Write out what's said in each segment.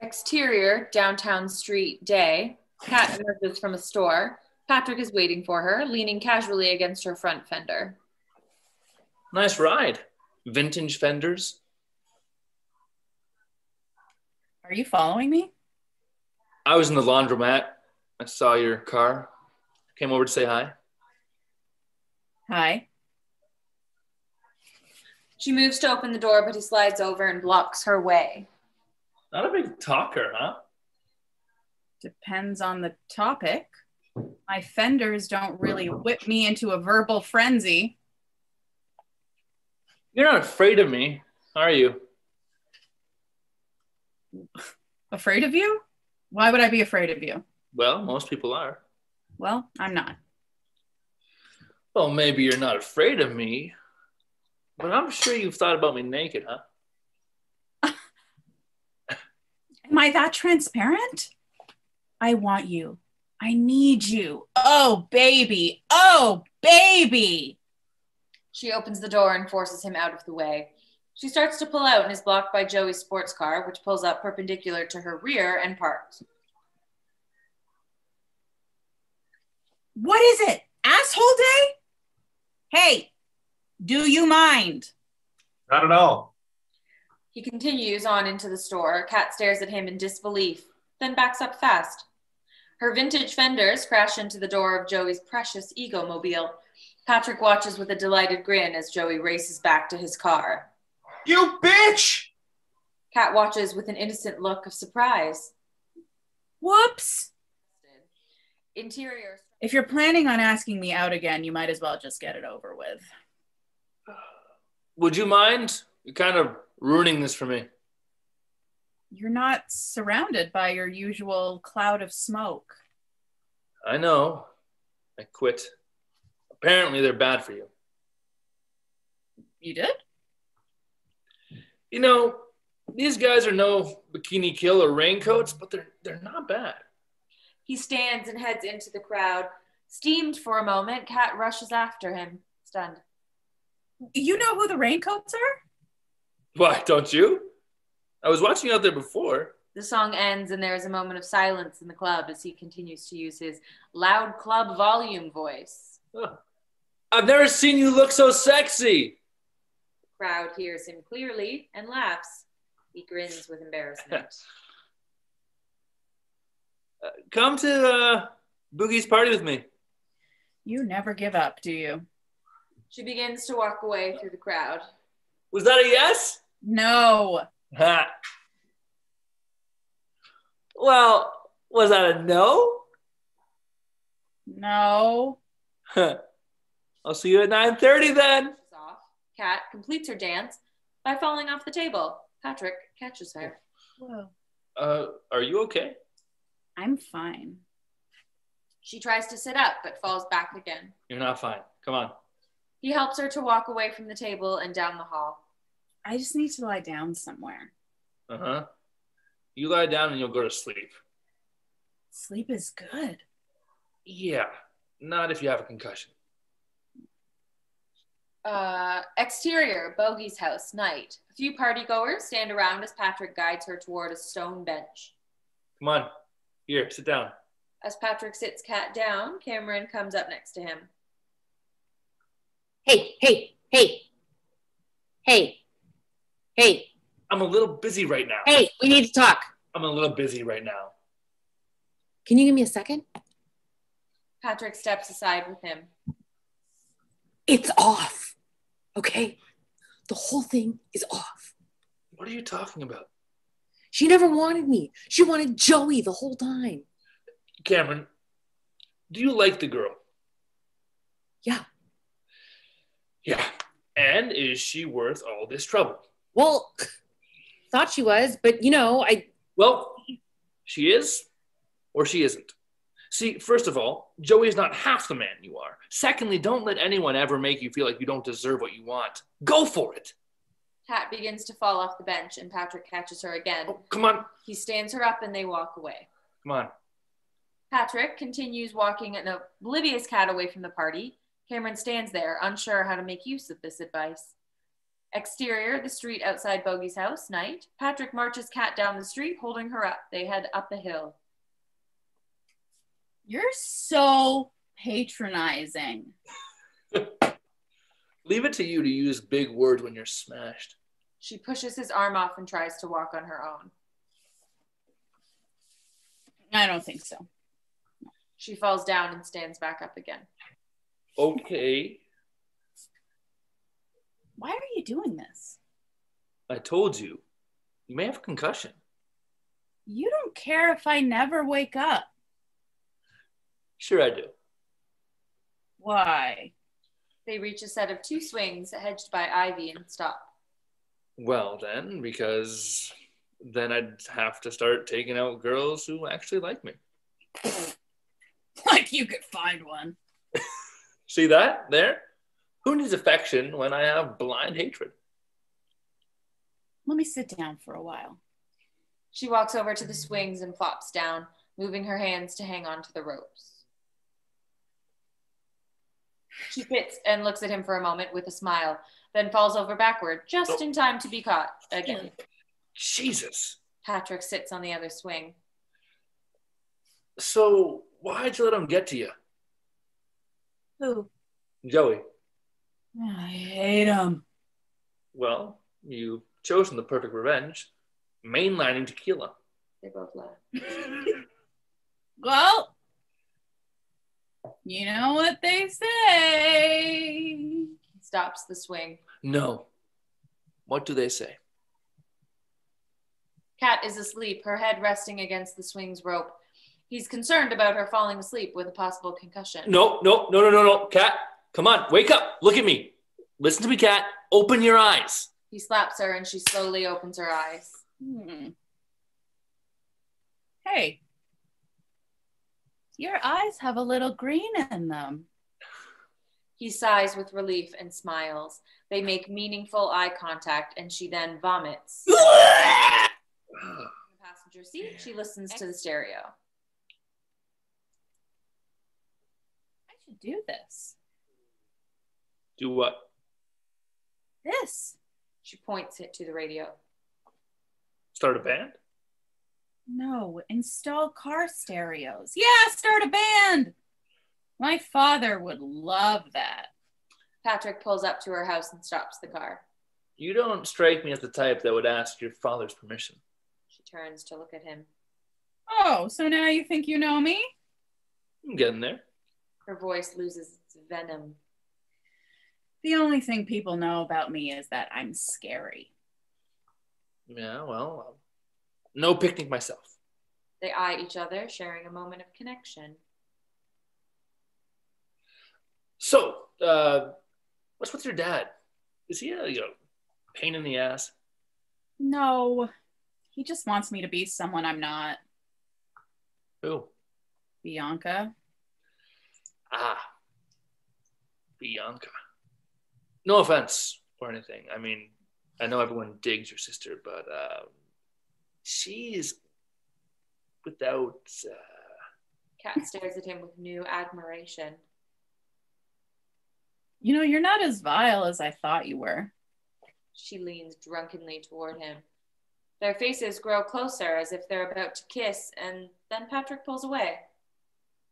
Exterior, downtown street, day. Kat emerges from a store. Patrick is waiting for her, leaning casually against her front fender. Nice ride. Vintage fenders. Are you following me? I was in the laundromat. I saw your car. Came over to say hi. Hi. She moves to open the door, but he slides over and blocks her way. Not a big talker, huh? Depends on the topic. My fenders don't really whip me into a verbal frenzy. You're not afraid of me, are you? Afraid of you? Why would I be afraid of you? Well, most people are. Well, I'm not. Well, maybe you're not afraid of me, but I'm sure you've thought about me naked, huh? Am I that transparent? I want you. I need you. Oh, baby. Oh, baby. She opens the door and forces him out of the way. She starts to pull out and is blocked by Joey's sports car, which pulls up perpendicular to her rear and parks. What is it? Asshole day? Hey, do you mind? Not at all. He continues on into the store. Kat stares at him in disbelief, then backs up fast. Her vintage fenders crash into the door of Joey's precious ego mobile. Patrick watches with a delighted grin as Joey races back to his car. You bitch! Kat watches with an innocent look of surprise. Whoops. Interior. If you're planning on asking me out again, you might as well just get it over with. Would you mind? You're kind of ruining this for me. You're not surrounded by your usual cloud of smoke. I know. I quit. Apparently, they're bad for you. You did? You know, these guys are no bikini kill or raincoats, but they're they're not bad. He stands and heads into the crowd. Steamed for a moment, Kat rushes after him, stunned. You know who the raincoats are? Why don't you? I was watching you out there before. The song ends, and there is a moment of silence in the club as he continues to use his loud club volume voice. Huh. I've never seen you look so sexy. The crowd hears him clearly and laughs. He grins with embarrassment. Uh, come to uh, Boogie's party with me. You never give up, do you? she begins to walk away through the crowd. Was that a yes? No. Ha. Well, was that a no? No. I'll see you at 9:30 then. She's off. Kat completes her dance by falling off the table. Patrick catches her. Whoa. Uh, are you okay? I'm fine. She tries to sit up but falls back again. You're not fine. Come on. He helps her to walk away from the table and down the hall. I just need to lie down somewhere. Uh huh. You lie down and you'll go to sleep. Sleep is good. Yeah, not if you have a concussion. Uh, exterior, Bogey's house, night. A few partygoers stand around as Patrick guides her toward a stone bench. Come on. Here, sit down. As Patrick sits Kat down, Cameron comes up next to him. Hey, hey, hey. Hey. Hey. I'm a little busy right now. Hey, we need to talk. I'm a little busy right now. Can you give me a second? Patrick steps aside with him. It's off. Okay? The whole thing is off. What are you talking about? She never wanted me. She wanted Joey the whole time. Cameron, do you like the girl? Yeah. Yeah. And is she worth all this trouble? Well, thought she was, but you know, I Well, she is or she isn't. See, first of all, Joey is not half the man you are. Secondly, don't let anyone ever make you feel like you don't deserve what you want. Go for it. Kat begins to fall off the bench and Patrick catches her again. Oh, come on. He stands her up and they walk away. Come on. Patrick continues walking an oblivious Kat away from the party. Cameron stands there, unsure how to make use of this advice. Exterior, the street outside Bogey's house, night. Patrick marches Kat down the street, holding her up. They head up a hill. You're so patronizing. Leave it to you to use big words when you're smashed. She pushes his arm off and tries to walk on her own. I don't think so. She falls down and stands back up again. Okay, Why are you doing this? I told you. You may have a concussion. You don't care if I never wake up. Sure, I do. Why? They reach a set of two swings hedged by ivy and stop. Well, then, because then I'd have to start taking out girls who actually like me. Like you could find one. See that there? Who needs affection when I have blind hatred? Let me sit down for a while. She walks over to the swings and flops down, moving her hands to hang onto the ropes. She sits and looks at him for a moment with a smile, then falls over backward, just in time to be caught again. Jesus. Patrick sits on the other swing. So why'd you let him get to you? Who? Joey. I hate him. Well, you've chosen the perfect revenge. Mainlining tequila. They both laugh. Well, you know what they say. He stops the swing. No. What do they say? Kat is asleep, her head resting against the swing's rope. He's concerned about her falling asleep with a possible concussion. No, no, no, no, no, no. Kat, come on, wake up. Look at me. Listen to me, Kat. Open your eyes. He slaps her and she slowly opens her eyes. Hmm. Hey, your eyes have a little green in them. He sighs with relief and smiles. They make meaningful eye contact and she then vomits. In the passenger seat, she listens to the stereo. I should do this. Do what? This. She points it to the radio. Start a band? No, install car stereos. Yeah, start a band. My father would love that. Patrick pulls up to her house and stops the car. You don't strike me as the type that would ask your father's permission. She turns to look at him. Oh, so now you think you know me? I'm getting there. Her voice loses its venom. The only thing people know about me is that I'm scary. Yeah, well, um, no picnic myself. They eye each other, sharing a moment of connection. So, uh, what's with your dad? Is he a you know, pain in the ass? No, he just wants me to be someone I'm not. Who? Bianca. Ah, Bianca. No offense or anything. I mean, I know everyone digs your sister, but um, she is without. Uh, Kat stares at him with new admiration. You know, you're not as vile as I thought you were. She leans drunkenly toward him. Their faces grow closer as if they're about to kiss, and then Patrick pulls away.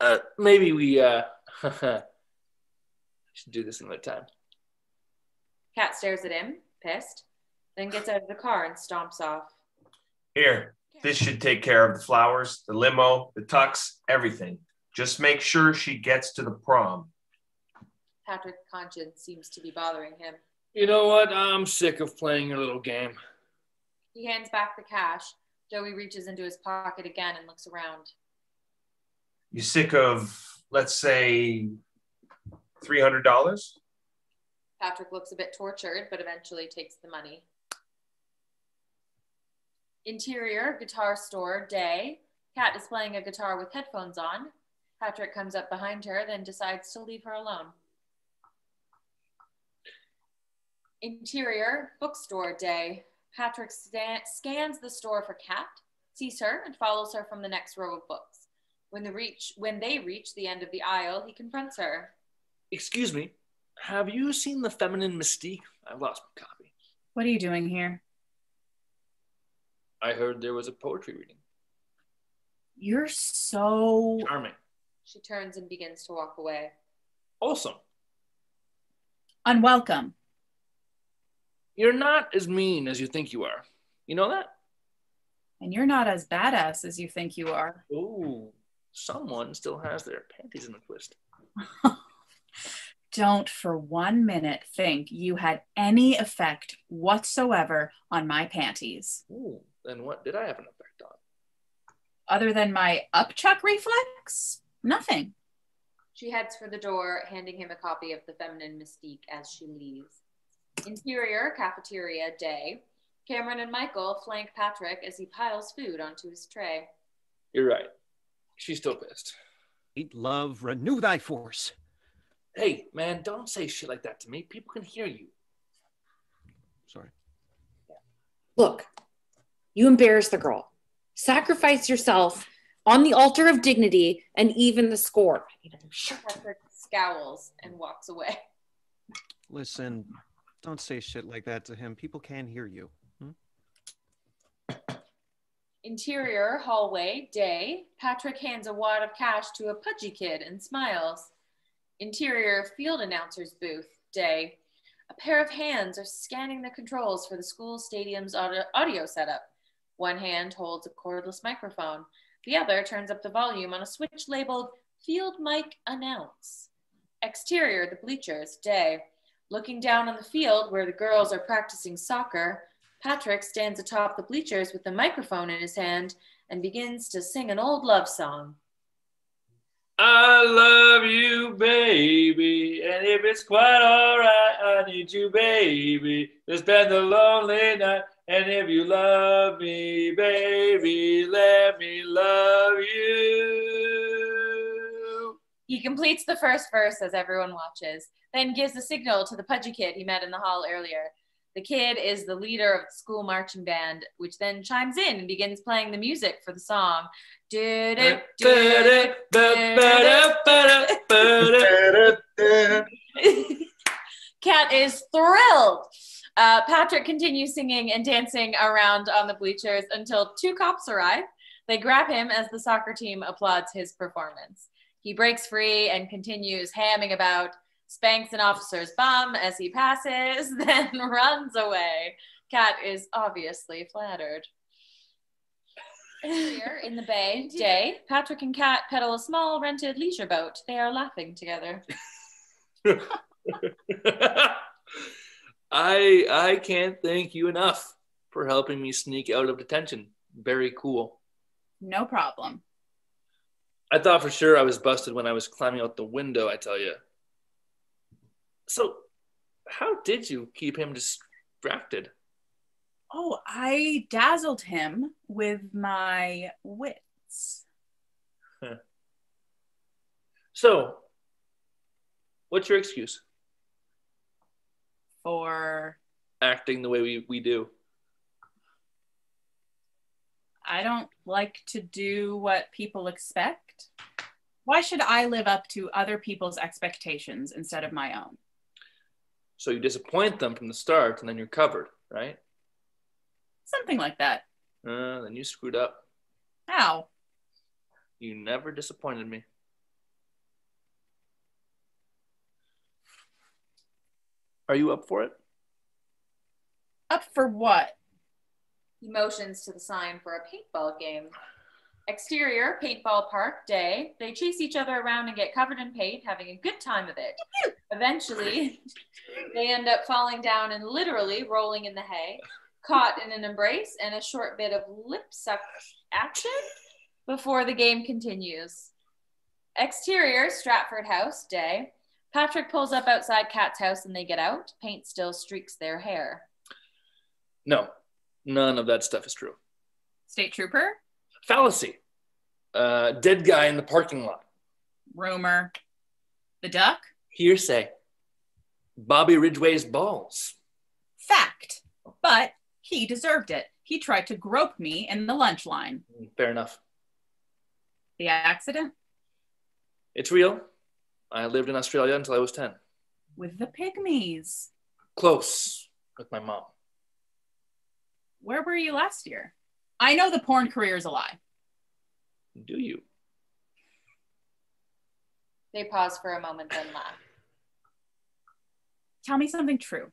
uh, maybe we uh, should do this another time. Kat stares at him, pissed, then gets out of the car and stomps off. Here, this should take care of the flowers, the limo, the tux, everything. Just make sure she gets to the prom. Patrick's conscience seems to be bothering him. You know what? I'm sick of playing your little game. He hands back the cash. Joey reaches into his pocket again and looks around. You sick of, let's say, $300? Patrick looks a bit tortured, but eventually takes the money. Interior guitar store day. Kat is playing a guitar with headphones on. Patrick comes up behind her, then decides to leave her alone. Interior bookstore day. Patrick scans the store for Kat, sees her, and follows her from the next row of books. When, the reach, when they reach the end of the aisle, he confronts her. Excuse me. Have you seen the feminine mystique? I've lost my copy. What are you doing here? I heard there was a poetry reading. You're so. Charming. She turns and begins to walk away. Awesome. unwelcome. You're not as mean as you think you are. You know that? And you're not as badass as you think you are. Ooh, someone still has their panties in a twist. Don't for one minute think you had any effect whatsoever on my panties, Ooh, then what did I have an effect on? other than my upchuck reflex. Nothing. She heads for the door, handing him a copy of The Feminine Mystique as she leaves. Interior cafeteria day. Cameron and Michael flank Patrick as he piles food onto his tray. You're right. She's still pissed. Eat love, renew thy force. Hey, man, don't say shit like that to me. People can hear you. Sorry. Look, you embarrass the girl. Sacrifice yourself on the altar of dignity and even the score. I need a new shirt. Patrick scowls and walks away. Listen, don't say shit like that to him. People can hear you. Hmm? Interior hallway day. Patrick hands a wad of cash to a pudgy kid and smiles. Interior field announcer's booth day. A pair of hands are scanning the controls for the school stadium's audio, setup. One hand holds a cordless microphone. The other turns up the volume on a switch labeled Field Mic Announce. Exterior, the bleachers, day. Looking down on the field where the girls are practicing soccer, Patrick stands atop the bleachers with the microphone in his hand and begins to sing an old love song. I love you, baby. And if it's quite all right, I need you, baby, to spend the lonely night. And if you love me, baby, let me love you. He completes the first verse as everyone watches, then gives a signal to the pudgy kid he met in the hall earlier. The kid is the leader of the school marching band, which then chimes in and begins playing the music for the song. Kat is thrilled. Uh, Patrick continues singing and dancing around on the bleachers until two cops arrive. They grab him as the soccer team applauds his performance. He breaks free and continues hamming about, spanks an officer's bum as he passes, then runs away. Kat is obviously flattered. Here in the bay, day, Patrick and Kat pedal a small rented leisure boat. They are laughing together. I I can't thank you enough for helping me sneak out of detention. Very cool. No problem. I thought for sure I was busted when I was climbing out the window, I tell you. So, how did you keep him distracted? Oh, I dazzled him with my wits. So, what's your excuse? For Acting the way we, we do. I don't like to do what people expect. Why should I live up to other people's expectations instead of my own? So, you disappoint them from the start and then you're covered, right? Something like that. Uh, then you screwed up. How? You never disappointed me. Are you up for it? Up for what? He motions to the sign for a paintball game. Exterior, paintball park, day. They chase each other around and get covered in paint, having a good time of it. Eventually, they end up falling down and literally rolling in the hay, caught in an embrace and a short bit of lip suck action before the game continues. Exterior, Stratford House, day. Patrick pulls up outside Kat's house and they get out. Paint still streaks their hair. No, none of that stuff is true. State trooper? Fallacy. Uh, dead guy in the parking lot. Rumor. The duck? Hearsay. Bobby Ridgway's balls. Fact. But he deserved it. He tried to grope me in the lunch line. Fair enough. The accident? It's real. I lived in Australia until I was 10. With the pygmies. Close with my mom. Where were you last year? I know the porn career is a lie. Do you? They pause for a moment, then laugh. Tell me something true.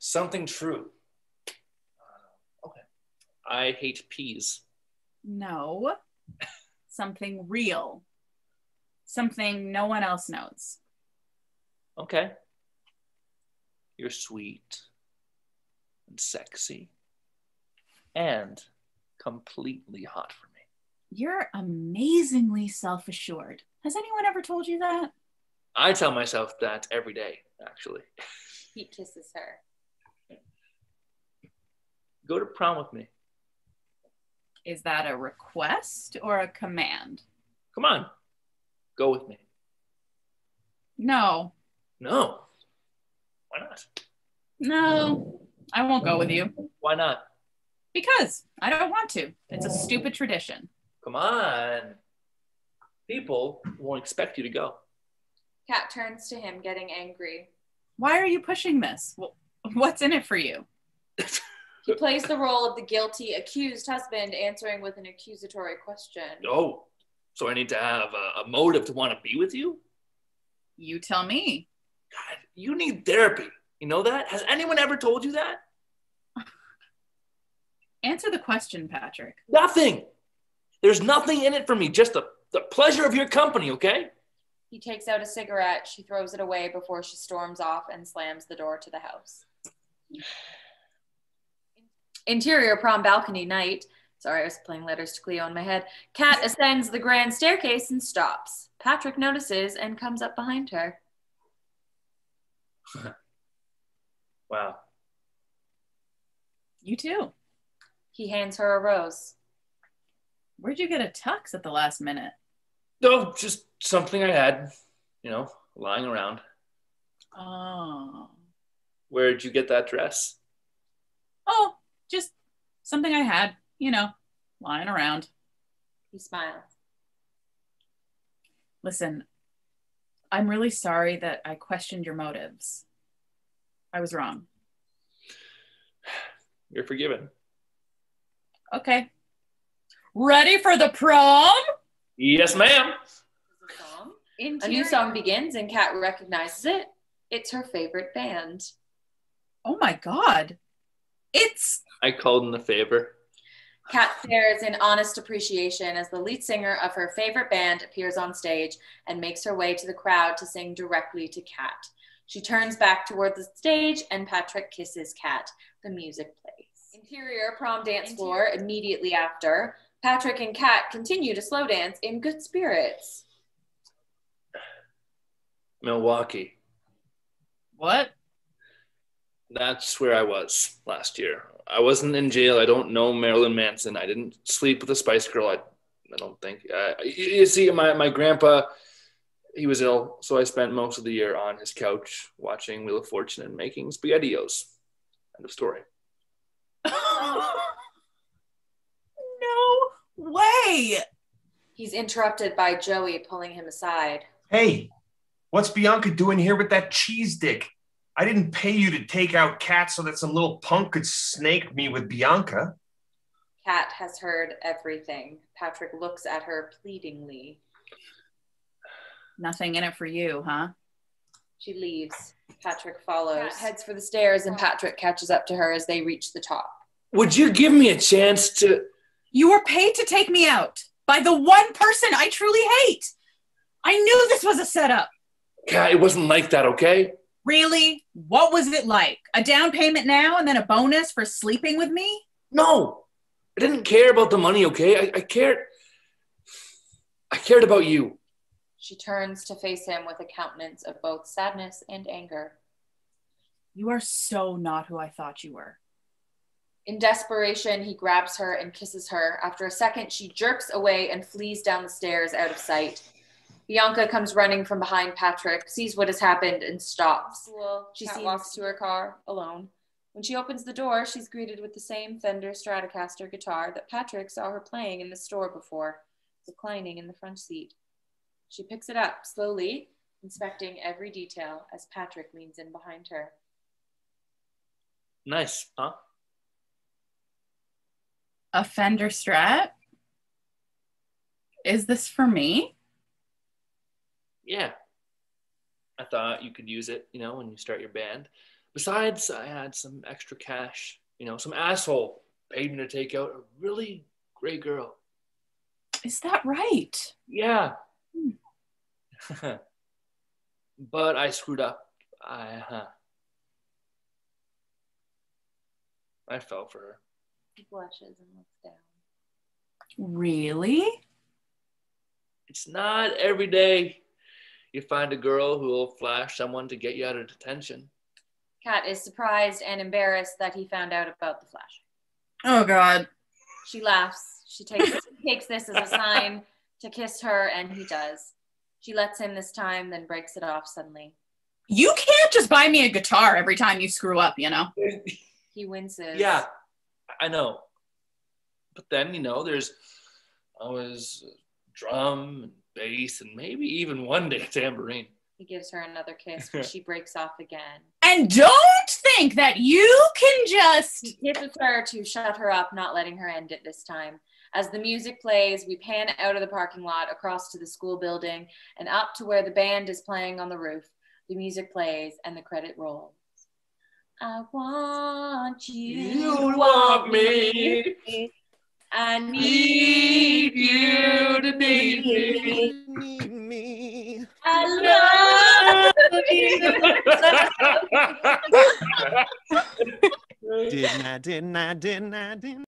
Something true. Uh, okay. I hate peas. No. something real. Something no one else knows. Okay. You're sweet and sexy and completely hot for me. You're amazingly self assured. Has anyone ever told you that? I tell myself that every day, actually. He kisses her. Go to prom with me. Is that a request or a command? Come on. Go with me. No. No. Why not? No. I won't go with you. Why not? Because I don't want to. It's a stupid tradition. Come on. People won't expect you to go. Kat turns to him, getting angry. Why are you pushing this? What's in it for you? He plays the role of the guilty, accused husband, answering with an accusatory question. Oh, so I need to have a, a motive to want to be with you? You tell me. God, you need therapy. You know that? Has anyone ever told you that? Answer the question, Patrick. Nothing. There's nothing in it for me, just the, the pleasure of your company, okay? He takes out a cigarette. She throws it away before she storms off and slams the door to the house. Interior prom balcony night. Sorry, I was playing letters to Cleo in my head. Kat ascends the grand staircase and stops. Patrick notices and comes up behind her. Wow. You too. He hands her a rose. Where'd you get a tux at the last minute? No, just something I had, you know, lying around. Oh. Where'd you get that dress? Oh, just something I had, you know, lying around. He smiles. Listen, I'm really sorry that I questioned your motives. I was wrong. You're forgiven. Okay. Ready for the prom? Yes, ma'am. A new song begins and Kat recognizes it. It's her favorite band. Oh my God. It's I called in a favor. Kat stares in honest appreciation as the lead singer of her favorite band appears on stage and makes her way to the crowd to sing directly to Kat. She turns back toward the stage and Patrick kisses Kat. The music plays. Interior prom dance floor immediately after. Patrick and Kat continue to slow dance in good spirits. Milwaukee. what? That's where I was last year. I wasn't in jail. I don't know Marilyn Manson. I didn't sleep with a Spice Girl. I, I don't think. Uh, you, you see, my, my grandpa, he was ill, so I spent most of the year on his couch watching Wheel of Fortune and making SpaghettiOs. End of story. No way. He's interrupted by Joey pulling him aside. Hey, what's Bianca doing here with that cheese dick? I didn't pay you to take out Kat so that some little punk could snake me with Bianca. Kat has heard everything. Patrick looks at her pleadingly. Nothing in it for you, huh? She leaves. Patrick follows. Kat heads for the stairs and Patrick catches up to her as they reach the top. Would you give me a chance to? You were paid to take me out by the one person I truly hate. I knew this was a setup. God, it wasn't like that, okay? Really? What was it like? A down payment now and then a bonus for sleeping with me? No, I didn't care about the money, okay? I, I cared. I cared about you. She turns to face him with a countenance of both sadness and anger. You are so not who I thought you were. In desperation, he grabs her and kisses her. After a second, she jerks away and flees down the stairs out of sight. Bianca comes running from behind Patrick, sees what has happened, and stops. She Kat seems walks to her car alone. When she opens the door, she's greeted with the same Fender Stratocaster guitar that Patrick saw her playing in the store before, reclining in the front seat. She picks it up slowly, inspecting every detail as Patrick leans in behind her. Nice, huh? A Fender Strat? Is this for me? Yeah. I thought you could use it, you know, when you start your band. Besides, I had some extra cash. You know, some asshole paid me to take out a really great girl. Is that right? Yeah. but I screwed up. I uh, I fell for her. He blushes and looks down. Really? It's not every day you find a girl who will flash someone to get you out of detention. Kat is surprised and embarrassed that he found out about the flash. Oh, God. She laughs. She takes takes this as a sign to kiss her, and he does. She lets him this time, then breaks it off suddenly. You can't just buy me a guitar every time you screw up, you know? He winces. Yeah, I know. But then, you know, there's always drum and bass and maybe even one day tambourine. He gives her another kiss, but she breaks off again. And don't think that you can just. He kisses her to shut her up, not letting her end it this time. As the music plays, we pan out of the parking lot across to the school building and up to where the band is playing on the roof. The music plays and the credit rolls. I want you. You want me. I need you to need me. Need me. I love you. Didn't I, didn't I, didn't I, didn't